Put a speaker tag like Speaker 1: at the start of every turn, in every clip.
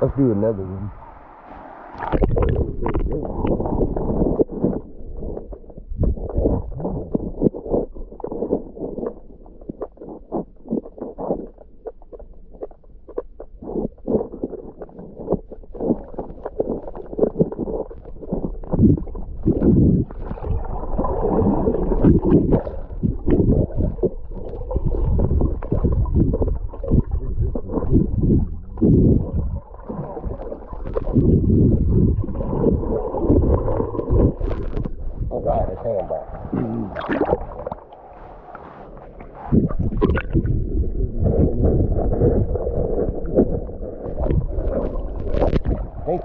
Speaker 1: Let's do another one. They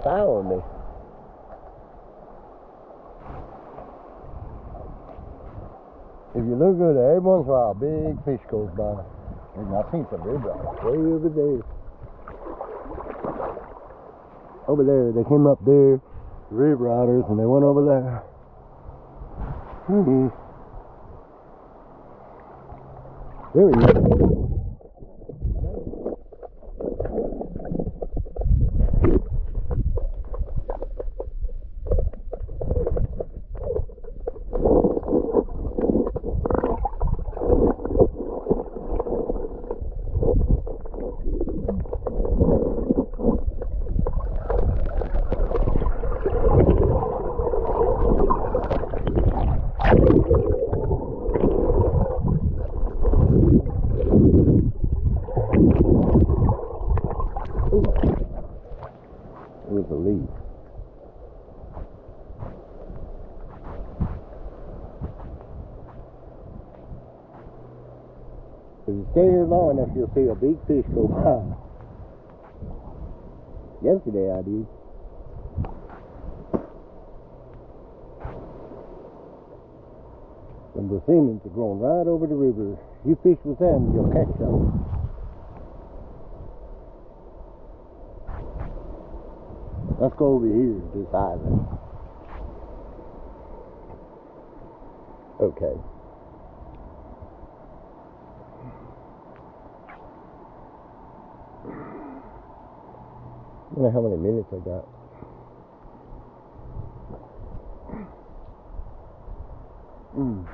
Speaker 1: following me. If you look good, every once in a while, a big fish goes by. And I've seen some red rods way over there. Over there, they came up there, rib riders, and they went over there. Hmm There he is. It was a leaf. If you stay here long enough, you'll see a big fish go by. Yesterday I did. Some Brazilians are going right over the river. You fish with them, you'll catch some. Let's go over here to this island. Okay. I wonder how many minutes I got. Mm.